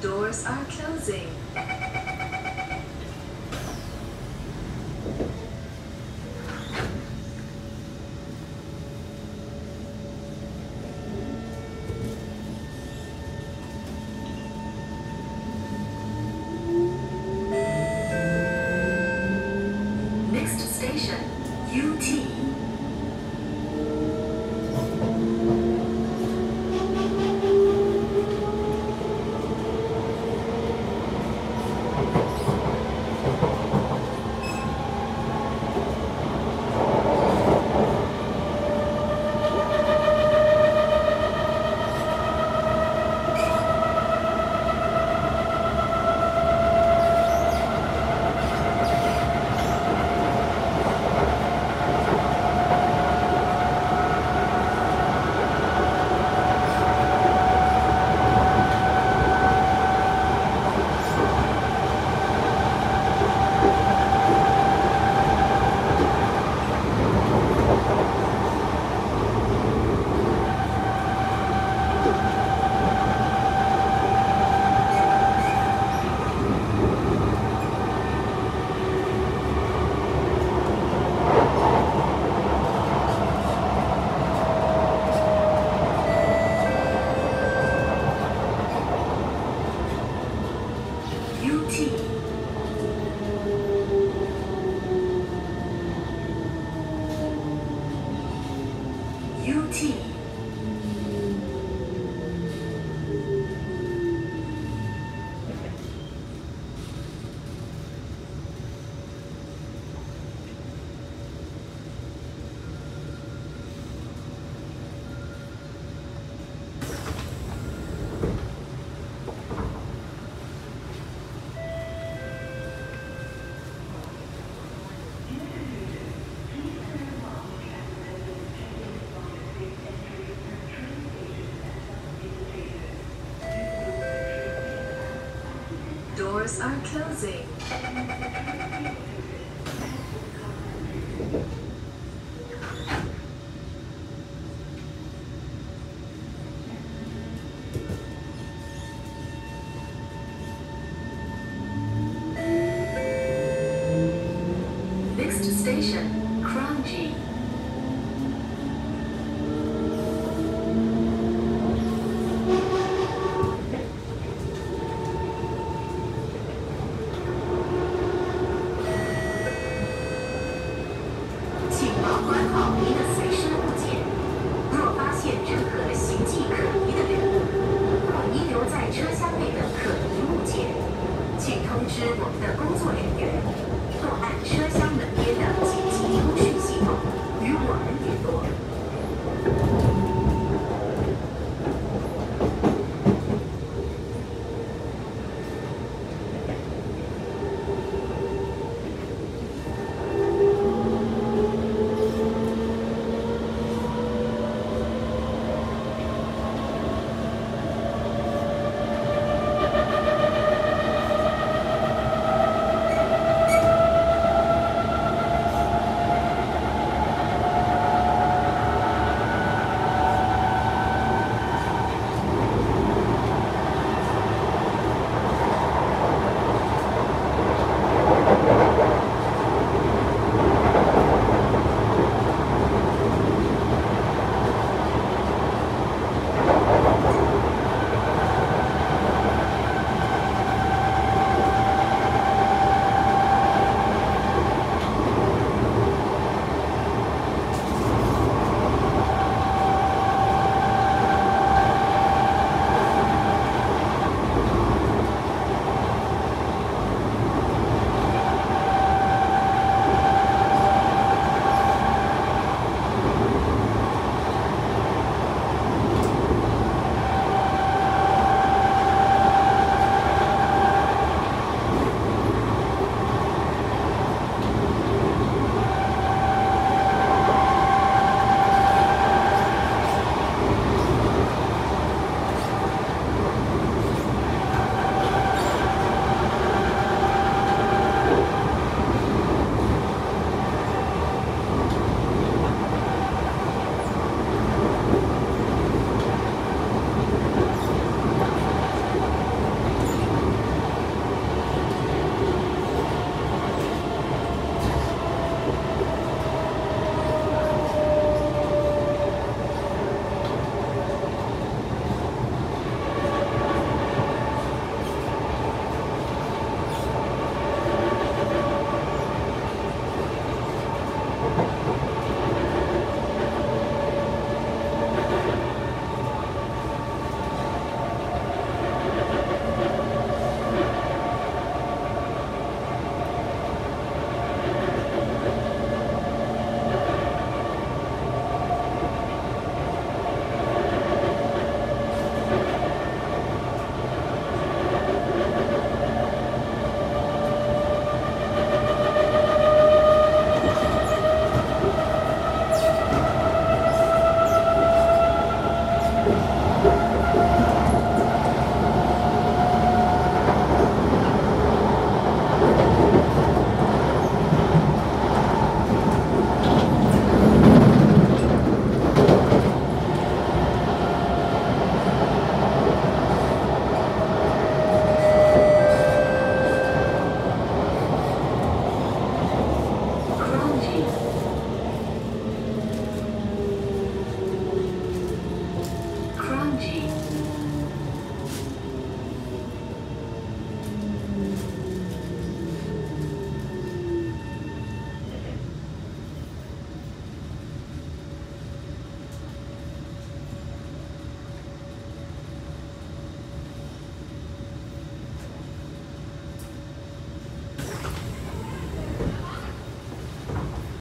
Doors are closing. Next station, UT. UT. Doors are closing. Next station, Kranji. 怀好意的。